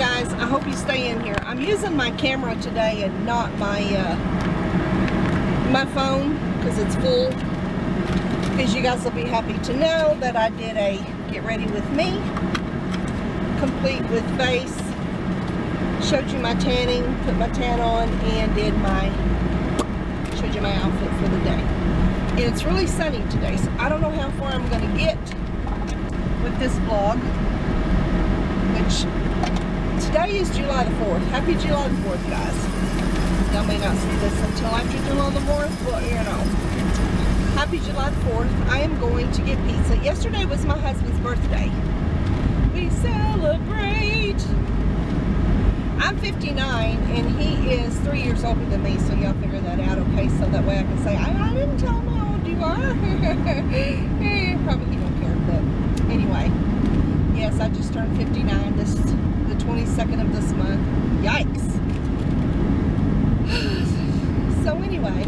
guys, I hope you stay in here. I'm using my camera today and not my uh, my phone because it's full. Because you guys will be happy to know that I did a get ready with me, complete with face. Showed you my tanning, put my tan on, and did my showed you my outfit for the day. And it's really sunny today, so I don't know how far I'm going to get with this vlog, which today is July the 4th. Happy July the 4th, guys. Y'all may not see this until after July the 4th, but you know. Happy July the 4th. I am going to get pizza. Yesterday was my husband's birthday. We celebrate. I'm 59 and he is three years older than me, so y'all figure that out, okay? So that way I can say, I, I didn't tell him how old you are. Probably don't care, but anyway. Yes, I just turned 59 this 22nd of this month. Yikes. so anyway,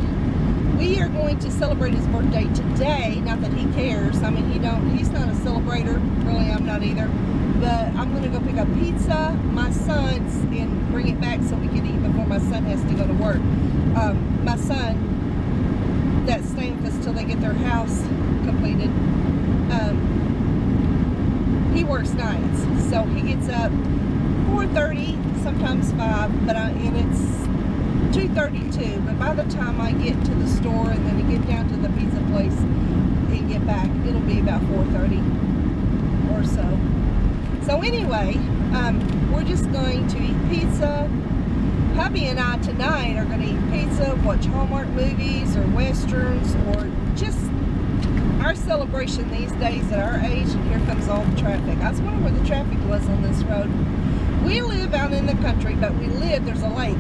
we are going to celebrate his birthday today. Not that he cares. I mean, he don't. He's not a celebrator. Really, I'm not either. But I'm gonna go pick up pizza, my son's, and bring it back so we can eat before my son has to go to work. Um, my son, that's staying with us till they get their house completed. Um, he works nights, so he gets up 4:30, sometimes 5, but I, and it's 2.32 but by the time I get to the store and then I get down to the pizza place and get back it'll be about 4.30 or so. So anyway um, we're just going to eat pizza. Hubby and I tonight are going to eat pizza watch Hallmark movies or westerns or just our celebration these days at our age and here comes all the traffic. I was wondering where the traffic was on this road we live out in the country, but we live, there's a lake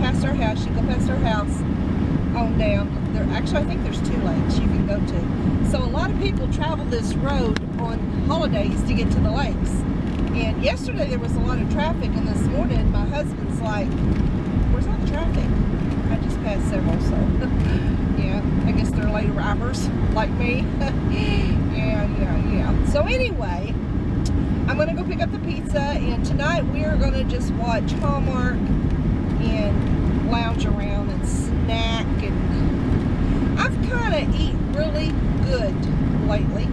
past our house. You go past our house on down. There, actually, I think there's two lakes you can go to. So a lot of people travel this road on holidays to get to the lakes. And yesterday there was a lot of traffic, and this morning my husband's like, where's all the traffic? I just passed several, so yeah, I guess they're late arrivers like me. yeah, uh, yeah, yeah. So anyway, I'm to go pick up the pizza and tonight we are to just watch Hallmark and lounge around and snack and I've kind of eat really good lately.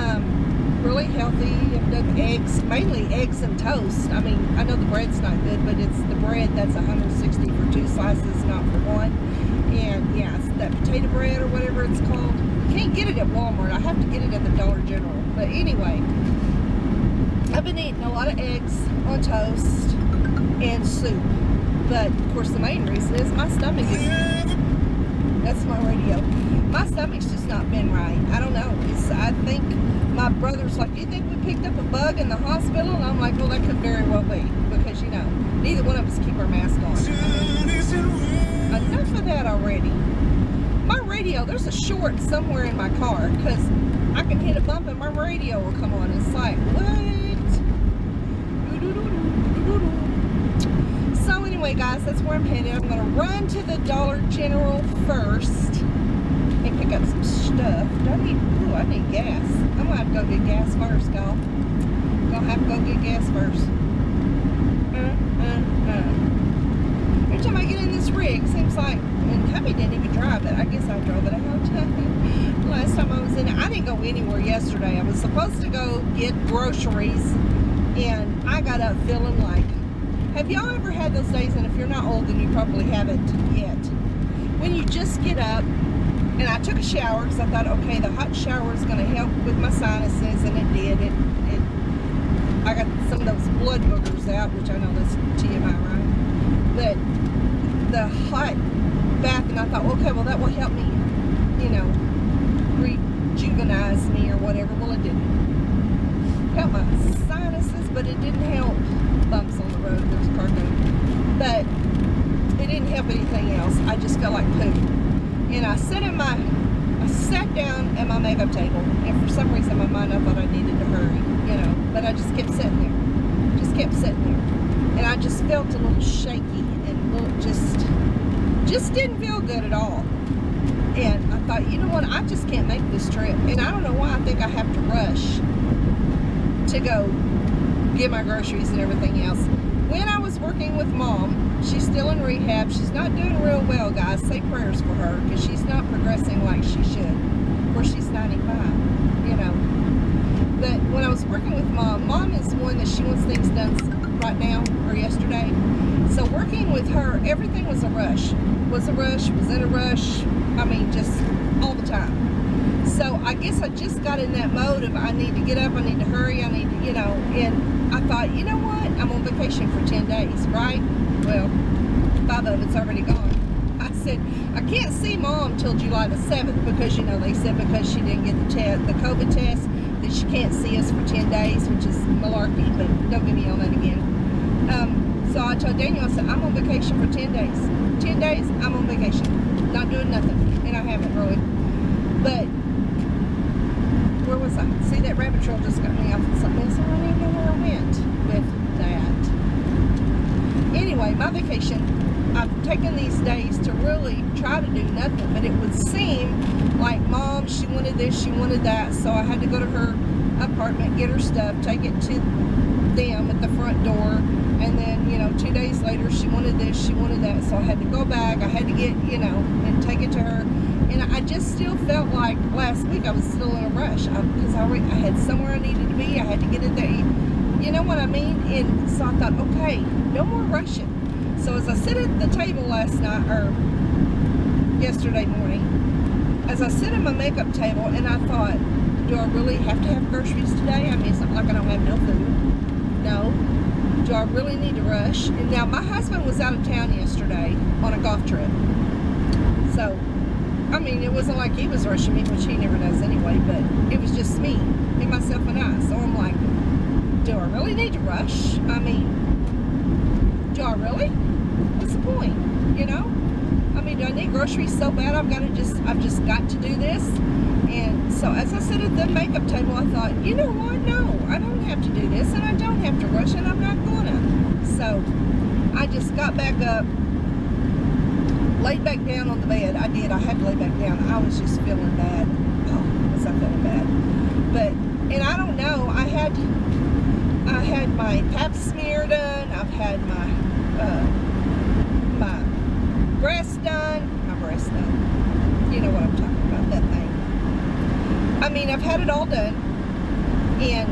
Um, really healthy. I've done eggs, mainly eggs and toast. I mean, I know the bread's not good, but it's the bread that's 160 for two slices, not for one. And yeah, it's that potato bread or whatever it's called. You can't get it at Walmart. I have to get it at the Dollar General. But anyway, I've been eating a lot of eggs on toast and soup. But of course the main reason is my stomach is that's my radio. My stomach's just not been right. I don't know. It's I think my brother's like, you think we picked up a bug in the hospital? And I'm like, Well that could very well be. Because you know, neither one of us keep our mask on. Enough of that already. My radio, there's a short somewhere in my car because I can hit a bump and my radio will come on. It's like, what? So anyway, guys, that's where I'm headed. I'm going to run to the Dollar General first and pick up some stuff. Do I need, ooh, I need gas. I'm going to have to go get gas first, y'all. Going to have to go get gas first. Uh, uh, uh. Every time I get in this rig, seems like, and Hubby didn't even drive it. I guess I drove it out. Last time I was in it, I didn't go anywhere yesterday. I was supposed to go get groceries and I got up feeling like have y'all ever had those days and if you're not old then you probably haven't yet? When you just get up and I took a shower because I thought okay the hot shower is going to help with my sinuses and it did. It, it I got some of those blood boogers out which I know that's TMI right? But the hot bath and I thought okay well that will help me you know rejuvenize me or whatever. Well it didn't. Help my sinuses, but it didn't help bumps on the road. There's a car going. But it didn't help anything else. I just felt like poop. And I sat in my, I sat down at my makeup table, and for some reason my mind I thought I needed to hurry, you know. But I just kept sitting there, just kept sitting there, and I just felt a little shaky and a little just, just didn't feel good at all. And I thought, you know what, I just can't make this trip. And I don't know why I think I have to rush to go get my groceries and everything else. When I was working with mom, she's still in rehab. She's not doing real well, guys. Say prayers for her because she's not progressing like she should. Course, she's 95, you know. But when I was working with mom, mom is one that she wants things done right now or yesterday. So working with her, everything was a rush. Was a rush, was in a rush. I mean, just all the time. So I guess I just got in that mode of I need to get up, I need to hurry, I need to, you know, and I thought, you know what? I'm on vacation for 10 days, right? Well, five of it's already gone. I said, I can't see mom till July the 7th because, you know, they said because she didn't get the test, the COVID test, that she can't see us for 10 days, which is malarkey, but don't get me on that again. Um, so I told Daniel, I said, I'm on vacation for 10 days. 10 days, I'm on vacation. Not doing nothing. And I haven't really. But, was? See, that rabbit trail just got me off of something else. I don't even know where I went with that. Anyway, my vacation, I've taken these days to really try to do nothing, but it would seem like mom, she wanted this, she wanted that, so I had to go to her apartment, get her stuff, take it to them at the front door, and then, you know, two days later, she wanted this, she wanted that, so I had to go back, I had to get, you know, and take it to her, and I just still felt like last week I was still in a rush, um, because I, I, I had somewhere I needed to be, I had to get it there, you know what I mean, and so I thought, okay, no more rushing, so as I sit at the table last night, or yesterday morning, as I sit at my makeup table and I thought, do I really have to have groceries today? I mean, it's not like I don't have no food. No. Do I really need to rush? And now my husband was out of town yesterday on a golf trip. So, I mean, it wasn't like he was rushing me, which he never does anyway, but it was just me, me, myself, and I. So I'm like, do I really need to rush? I mean, do I really? What's the point? You know? I mean, do I need groceries so bad I've got to just, I've just got to do this? And so as I sit at the makeup table, I thought, you know what? No, I don't have to do this and I don't have to rush and I'm not gonna. So I just got back up, laid back down on the bed. I did, I had to lay back down. I was just feeling bad. Oh, was I feeling bad? But, and I don't know, I had, I had my pap smear done. I've had my, uh, my breast done, my breast done. You know what I'm talking about, that thing. I mean, I've had it all done, and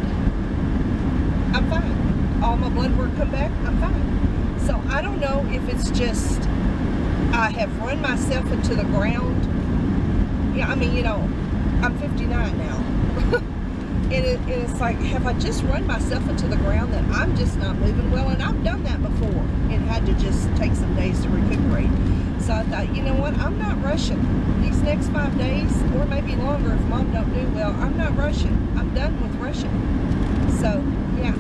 I'm fine. All my blood work come back, I'm fine. So I don't know if it's just I have run myself into the ground. Yeah, I mean, you know, I'm 59 now. and, it, it's like, have I just run myself into the ground that I'm just not moving well? And I've done that before and had to just take some days to recuperate. So I thought, you know what, I'm not rushing. These next five days, or maybe longer if mom don't do well, I'm not rushing. I'm done with rushing. So, yeah.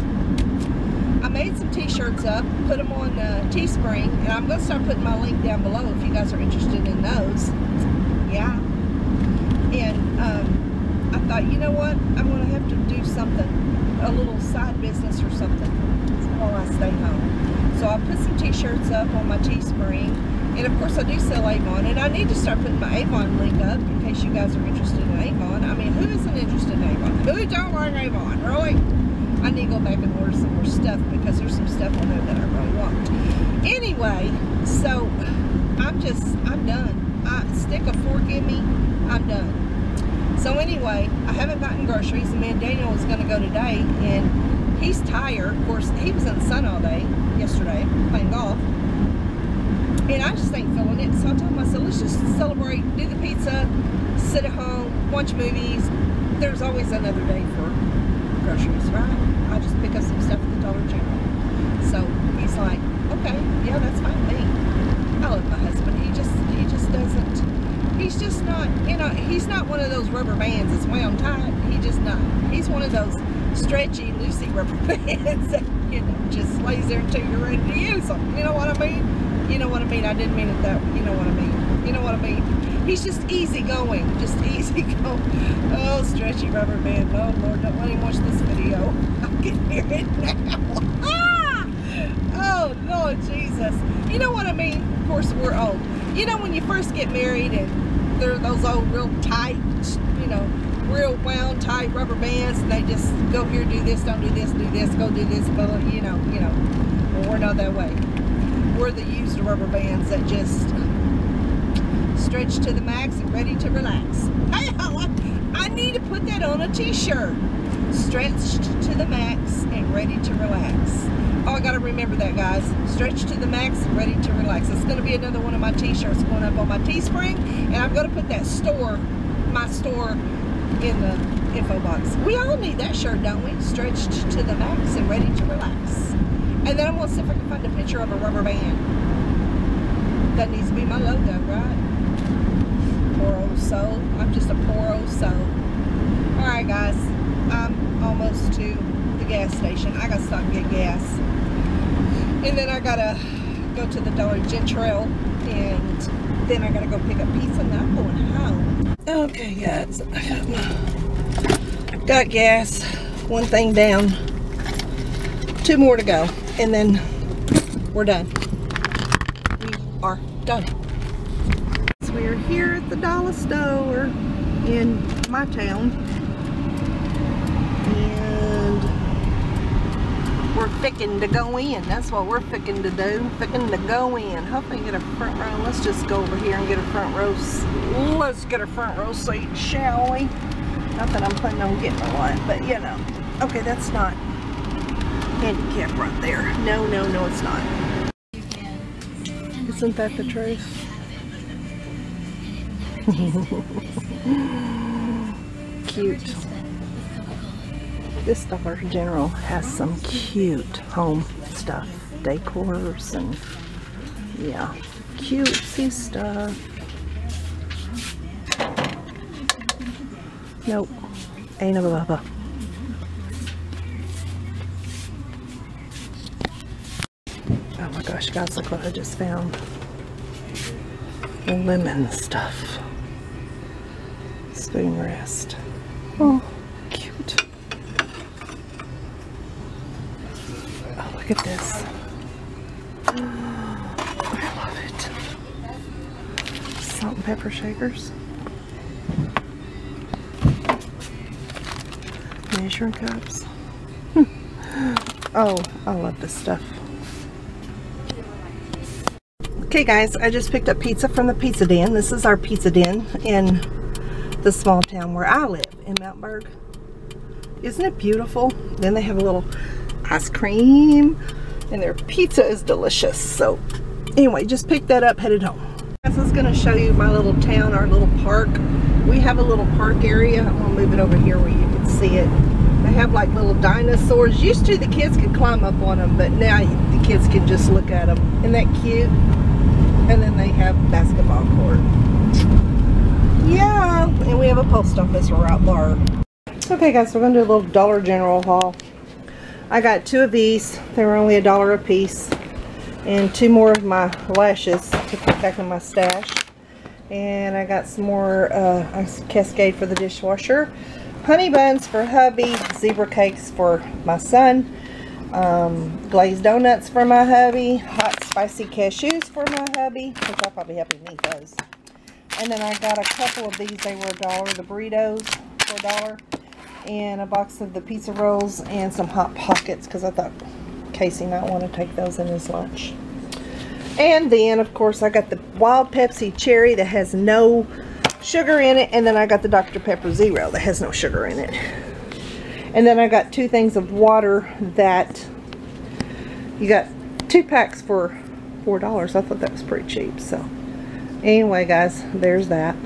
I made some t-shirts up, put them on uh, Teespring, and I'm going to start putting my link down below if you guys are interested in those. Yeah. And um, I thought, you know what, I'm going to have to do something, a little side business or something while I stay home. So I put some t-shirts up on my Teespring and of course I do sell Avon and I need to start putting my Avon link up in case you guys are interested in Avon. I mean, who isn't interested in Avon? Who don't like Avon, really? I need to go back and order some more stuff because there's some stuff on there that I really want. Anyway, so I'm just, I'm done. I stick a fork in me, I'm done. So anyway, I haven't gotten groceries and me and Daniel was going to go today and he's tired. Of course, he was in the sun all day yesterday playing golf and I just ain't feeling it. So I told myself, let's just celebrate, do the pizza, sit at home, watch movies. There's always another day for groceries, right? I just pick up some stuff at the Dollar General. So he's like, okay, yeah, that's fine with me. I love my husband. He just, he just doesn't, he's just not, you know, he's not one of those rubber bands that's wound tight. He just not. He's one of those stretchy, loosey rubber bands that, you know, just lays there until you're ready to use them. You know what I mean? You know what I mean? I didn't mean it that. You know what I mean? You know what I mean? He's just easy going. Just easy going. Oh, stretchy rubber band. Oh, Lord, don't let him watch this video. I can hear it now. Oh, Lord Jesus. You know what I mean? Of course, we're old. You know when you first get married and they're those old real tight, you know, real wound tight rubber bands and they just go here do this don't do this do this go do this but you know you know we're not that way we're the used rubber bands that just stretch to the max and ready to relax I, I need to put that on a t-shirt stretched to the max and ready to relax oh I gotta remember that guys Stretched to the max and ready to relax it's gonna be another one of my t-shirts going up on my teespring and I'm gonna put that store my store in the info box. We all need that shirt, don't we? Stretched to the max and ready to relax. And then I'm to see if I can find a picture of a rubber band. That needs to be my logo, right? Poor old soul. I'm just a poor old soul. Alright guys, I'm almost to the gas station. I got to stop and get gas. And then I got to go to the Dollar General and then I got to go pick up pizza and I'm going home. Okay, guys, I my got gas. One thing down. Two more to go, and then we're done. We are done. So we are here at the dollar store in my town, and we're ficking to go in. That's what we're ficking to do. Ficking to go in. Hopefully get a front row. Let's just go over here and get a front row. Let's get a front row seat, shall we? Not that I'm planning on getting a lot, but you know. Okay, that's not handicap right there. No, no, no, it's not. Isn't that the truth? Cute this Dollar General has some cute home stuff, decors and yeah, cutesy stuff. Nope, ain't a bubba. Oh my gosh, guys, look what I just found. Lemon stuff. Spoon rest. Oh, cute. Oh. Look at this. I love it. Salt and pepper shakers. Measuring cups. oh, I love this stuff. Okay guys, I just picked up pizza from the Pizza Den. This is our Pizza Den in the small town where I live in Mount Berg. Isn't it beautiful? Then they have a little ice cream and their pizza is delicious. So anyway just picked that up headed home. Is going to show you my little town our little park. We have a little park area. I'm to move it over here where you can see it. They have like little dinosaurs. Used to the kids could climb up on them but now the kids can just look at them isn't that cute? And then they have basketball court yeah and we have a post office right bar okay guys we're to do a little Dollar General haul I got two of these. They were only a dollar a piece. And two more of my lashes to put back in my stash. And I got some more uh, Cascade for the dishwasher. Honey buns for hubby. Zebra cakes for my son. Um, glazed donuts for my hubby. Hot spicy cashews for my hubby. Which I'll probably have him eat those. And then I got a couple of these. They were a dollar. The burritos for a dollar and a box of the pizza rolls and some Hot Pockets because I thought Casey might want to take those in his lunch. And then, of course, I got the Wild Pepsi Cherry that has no sugar in it. And then I got the Dr. Pepper Zero that has no sugar in it. And then I got two things of water that you got two packs for $4. I thought that was pretty cheap. So, anyway, guys, there's that.